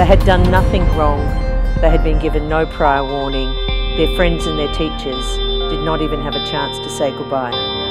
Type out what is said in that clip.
They had done nothing wrong. They had been given no prior warning. Their friends and their teachers did not even have a chance to say goodbye.